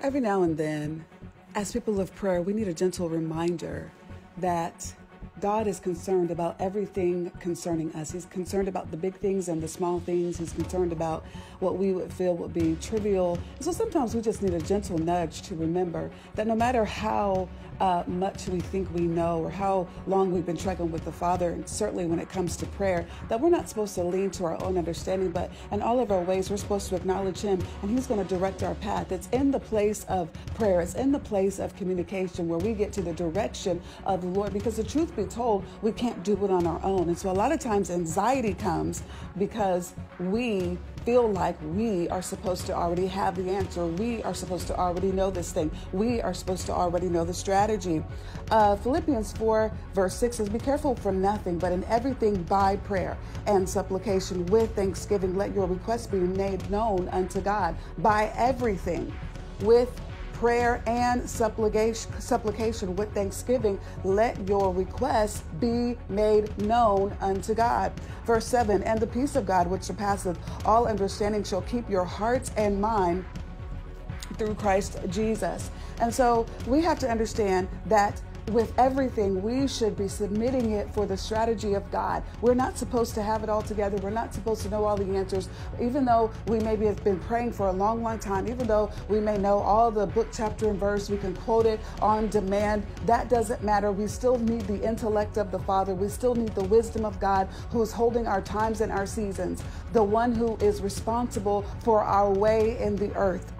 Every now and then, as people of prayer, we need a gentle reminder that God is concerned about everything concerning us. He's concerned about the big things and the small things. He's concerned about what we would feel would be trivial. So sometimes we just need a gentle nudge to remember that no matter how uh, much we think we know or how long we've been trekking with the Father, and certainly when it comes to prayer, that we're not supposed to lean to our own understanding, but in all of our ways, we're supposed to acknowledge Him and He's going to direct our path. It's in the place of prayer, it's in the place of communication where we get to the direction of the Lord because the truth be told, we can't do it on our own. And so a lot of times anxiety comes because we feel like we are supposed to already have the answer. We are supposed to already know this thing. We are supposed to already know the strategy. Uh, Philippians 4, verse 6 says, Be careful for nothing, but in everything by prayer and supplication with thanksgiving, let your requests be made known unto God. By everything with prayer and supplication, supplication with thanksgiving, let your requests be made known unto God. Verse 7 And the peace of God, which surpasseth all understanding, shall keep your hearts and mind through Christ Jesus. And so we have to understand that with everything, we should be submitting it for the strategy of God. We're not supposed to have it all together. We're not supposed to know all the answers, even though we maybe have been praying for a long, long time, even though we may know all the book, chapter, and verse, we can quote it on demand. That doesn't matter. We still need the intellect of the Father. We still need the wisdom of God who is holding our times and our seasons, the one who is responsible for our way in the earth.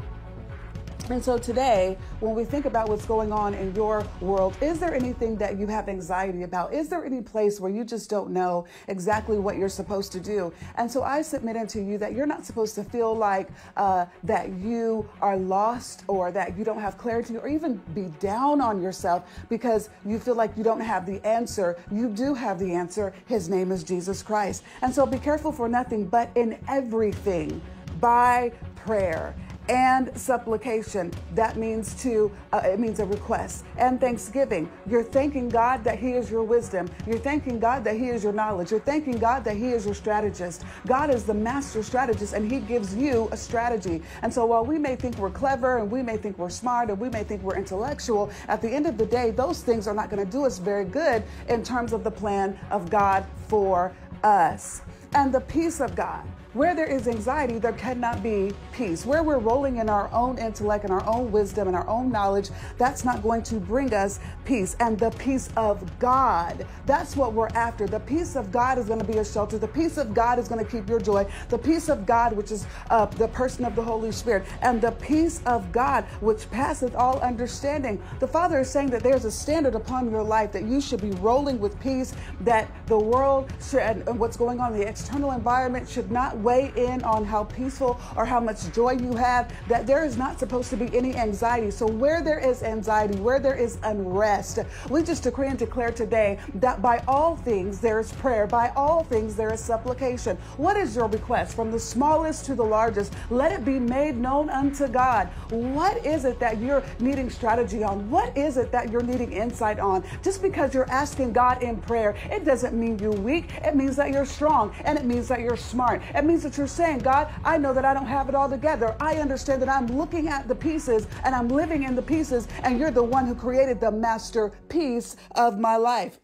And so today, when we think about what's going on in your world, is there anything that you have anxiety about? Is there any place where you just don't know exactly what you're supposed to do? And so I submit unto you that you're not supposed to feel like uh, that you are lost or that you don't have clarity or even be down on yourself because you feel like you don't have the answer. You do have the answer. His name is Jesus Christ. And so be careful for nothing, but in everything by prayer and supplication. That means to, uh, it means a request. And thanksgiving. You're thanking God that He is your wisdom. You're thanking God that He is your knowledge. You're thanking God that He is your strategist. God is the master strategist and He gives you a strategy. And so while we may think we're clever and we may think we're smart and we may think we're intellectual, at the end of the day, those things are not going to do us very good in terms of the plan of God for us. And the peace of God. Where there is anxiety, there cannot be peace. Where we're rolling in our own intellect and our own wisdom and our own knowledge, that's not going to bring us peace. And the peace of God, that's what we're after. The peace of God is going to be a shelter. The peace of God is going to keep your joy. The peace of God, which is uh, the person of the Holy Spirit, and the peace of God, which passeth all understanding. The Father is saying that there's a standard upon your life that you should be rolling with peace, that the world should, and what's going on in the external environment should not weigh in on how peaceful or how much joy you have, that there is not supposed to be any anxiety. So, where there is anxiety, where there is unrest, we just decree and declare today that by all things there is prayer, by all things there is supplication. What is your request from the smallest to the largest? Let it be made known unto God. What is it that you're needing strategy on? What is it that you're needing insight on? Just because you're asking God in prayer, it doesn't mean you're weak. It means that you're strong and it means that you're smart. It means that you're saying, God, I know that I don't have it all together. I understand that I'm looking at the pieces and I'm living in the pieces, and you're the one who created the masterpiece of my life.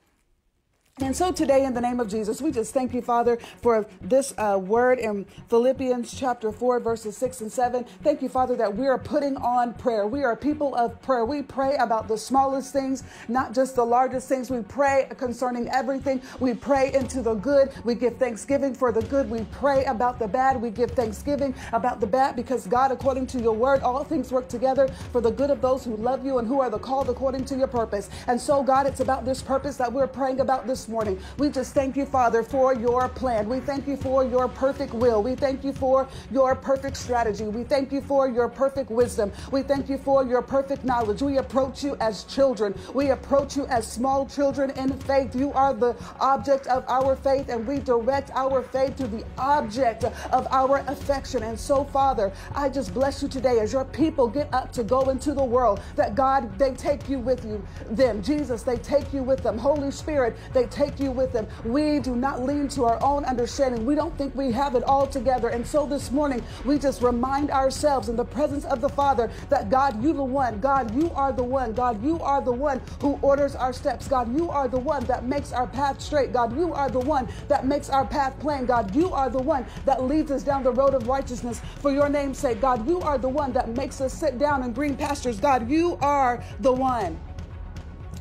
And so today, in the name of Jesus, we just thank you, Father, for this uh, word in Philippians chapter 4, verses 6 and 7. Thank you, Father, that we are putting on prayer. We are people of prayer. We pray about the smallest things, not just the largest things. We pray concerning everything. We pray into the good. We give thanksgiving for the good. We pray about the bad. We give thanksgiving about the bad because, God, according to your word, all things work together for the good of those who love you and who are the called according to your purpose. And so, God, it's about this purpose that we're praying about this morning. We just thank you, Father, for your plan. We thank you for your perfect will. We thank you for your perfect strategy. We thank you for your perfect wisdom. We thank you for your perfect knowledge. We approach you as children. We approach you as small children in faith. You are the object of our faith, and we direct our faith to the object of our affection. And so, Father, I just bless you today as your people get up to go into the world, that God, they take you with you, them. Jesus, they take you with them. Holy Spirit, they take you with them. We do not lean to our own understanding. We don't think we have it all together. And so this morning, we just remind ourselves in the presence of the Father that God, you the one. God, you are the one. God, you are the one who orders our steps. God, you are the one that makes our path straight. God, you are the one that makes our path plain. God, you are the one that leads us down the road of righteousness for your name's sake. God, you are the one that makes us sit down in green pastures. God, you are the one.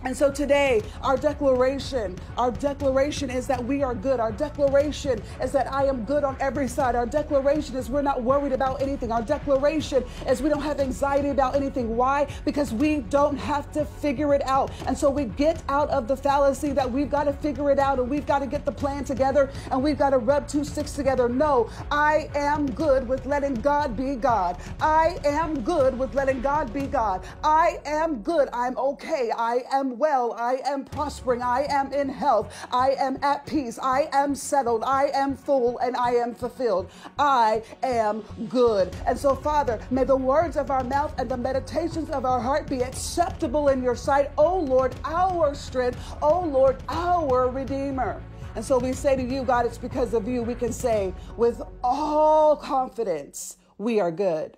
And so today, our declaration, our declaration is that we are good. Our declaration is that I am good on every side. Our declaration is we're not worried about anything. Our declaration is we don't have anxiety about anything. Why? Because we don't have to figure it out. And so we get out of the fallacy that we've got to figure it out and we've got to get the plan together and we've got to rub two sticks together. No, I am good with letting God be God. I am good with letting God be God. I am good. I'm okay. I am well. I am prospering. I am in health. I am at peace. I am settled. I am full and I am fulfilled. I am good. And so, Father, may the words of our mouth and the meditations of our heart be acceptable in your sight, O Lord, our strength, O Lord, our Redeemer. And so we say to you, God, it's because of you we can say with all confidence, we are good.